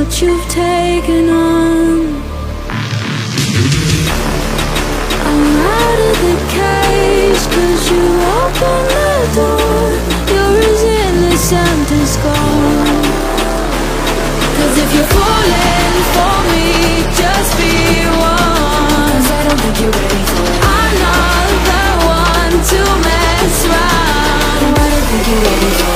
what you've taken on. I'm out of the cage, cause you opened the door. You're as innocent as gold. Cause if you're falling for me, just be one. Cause I don't think you're ready for it. I'm not the one to mess around. I don't think you're ready for it.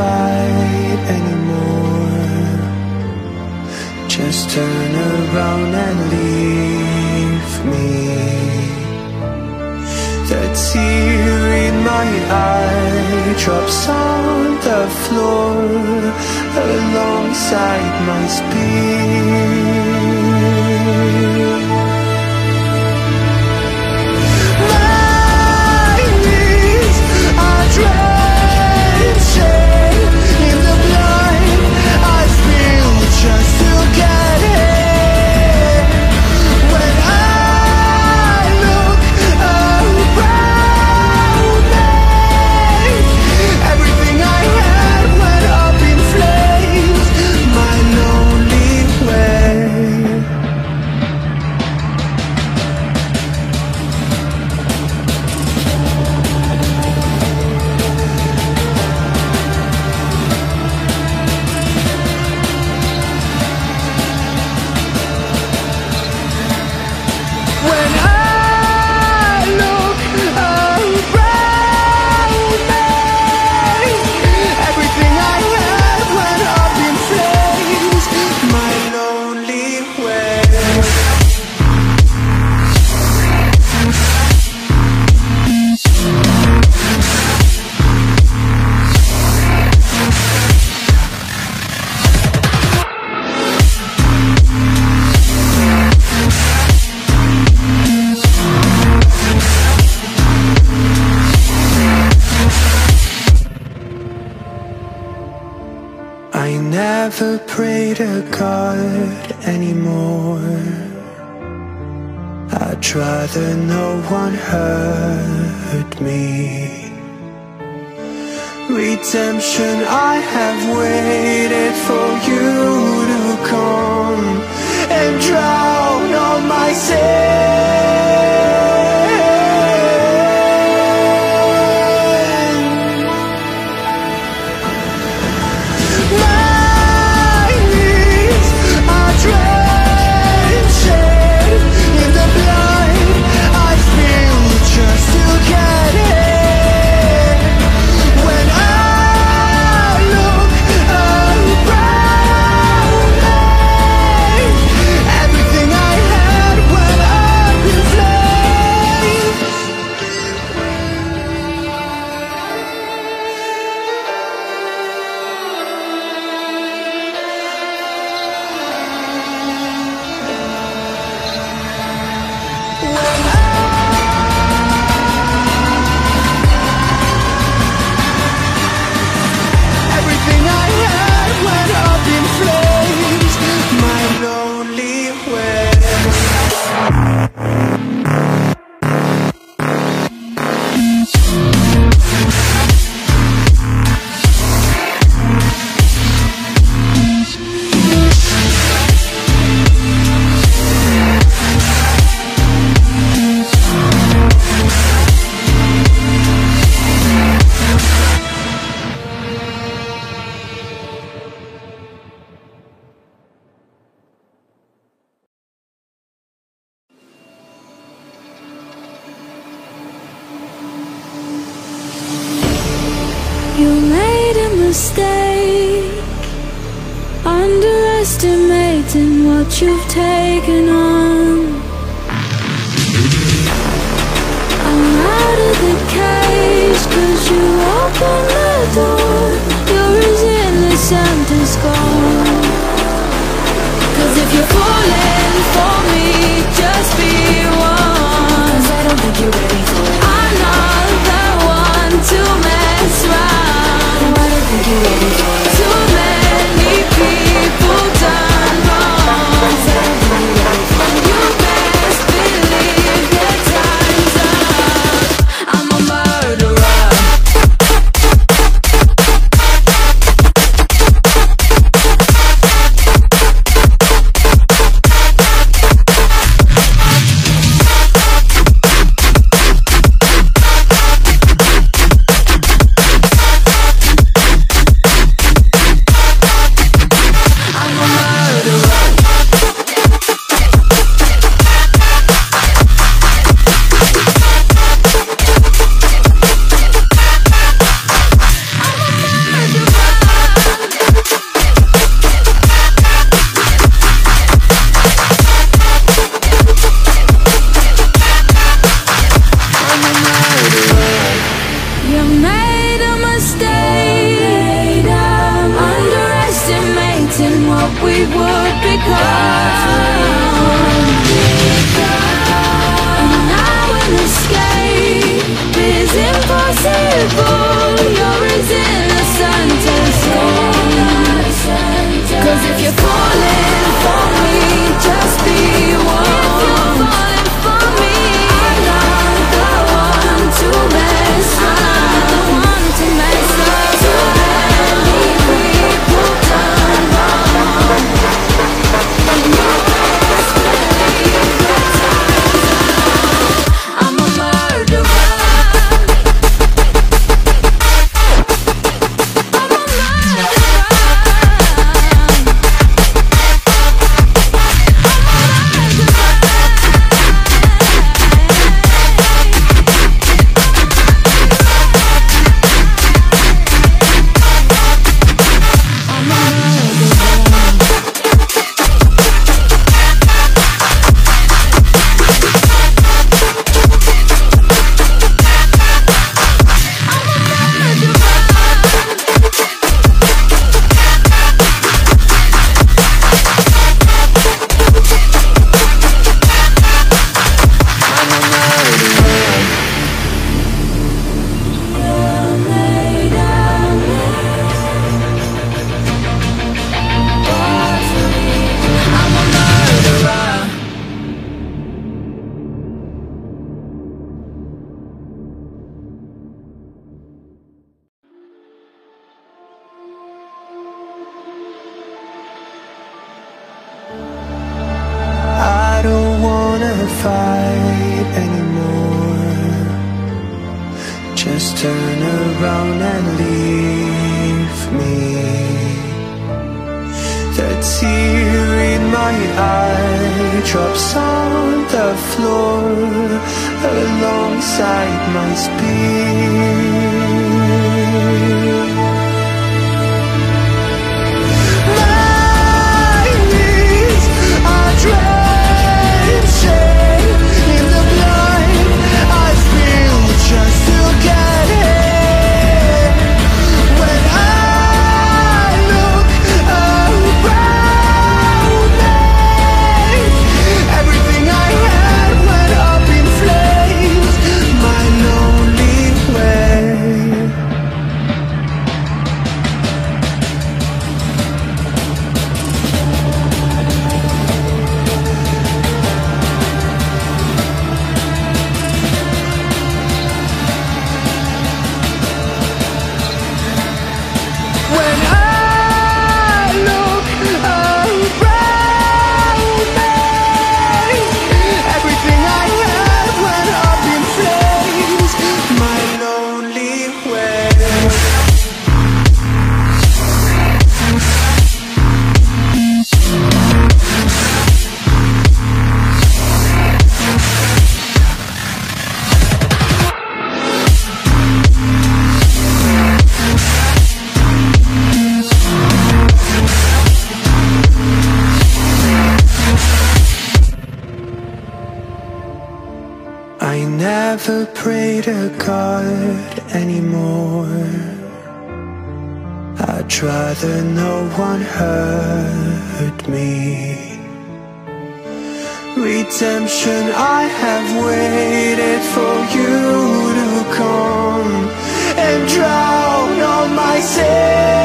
Fight anymore. Just turn around and leave me. The tear in my eye drops on the floor alongside my spear. Never pray to God anymore. I'd rather no one hurt me. Redemption, I have waited for you to come And drown all my sin Underestimating what you've taken on. I'm out of the cage Cause you opened the door. You're as innocent as gone. Cause if you're falling Underestimating what we would become. And now an escape is impossible. You're as innocent as Cause if you're falling fight anymore Just turn around and leave me That tear in my eye drops on the floor Alongside my spear. never pray to God anymore. I'd rather no one hurt me. Redemption, I have waited for you to come And drown all my sins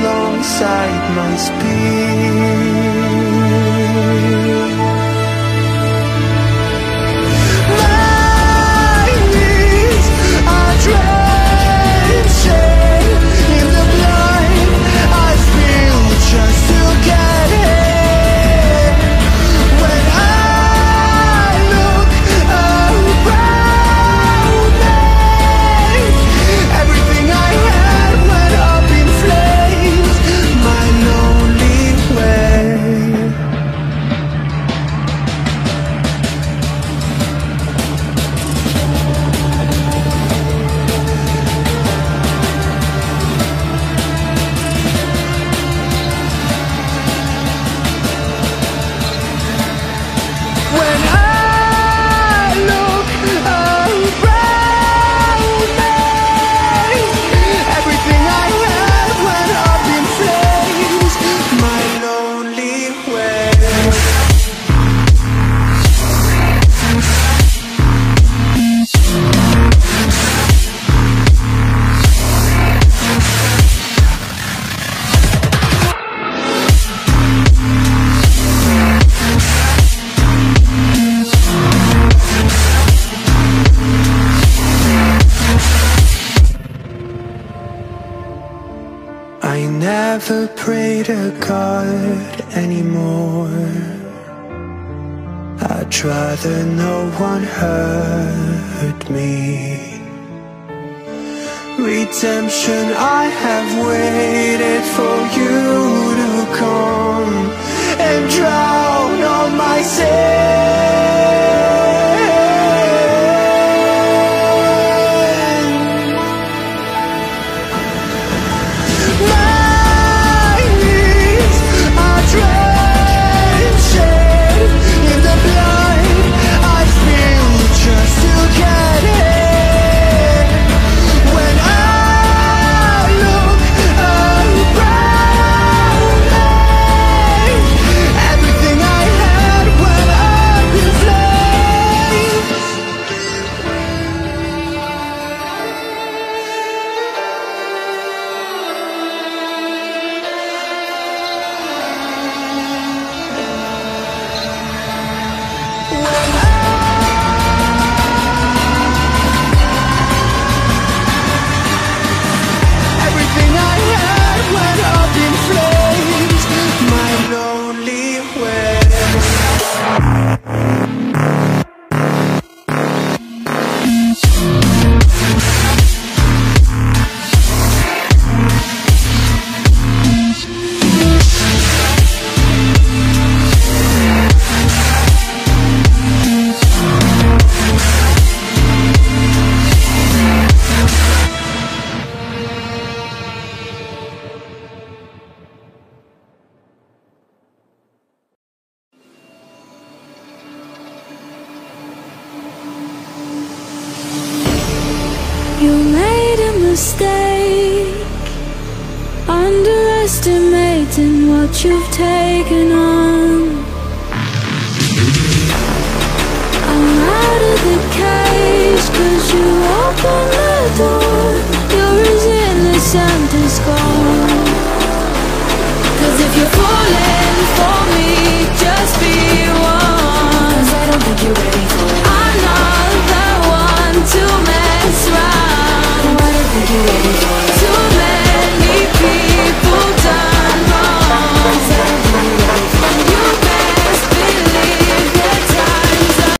alongside my speed. To God anymore. I'd rather no one hurt me. Redemption, I have waited for you you've taken on. I'm out of the cage, cause you opened the door. You're as innocent as gold. Cause if you're falling for me, just be warned. Cause I don't think you're ready for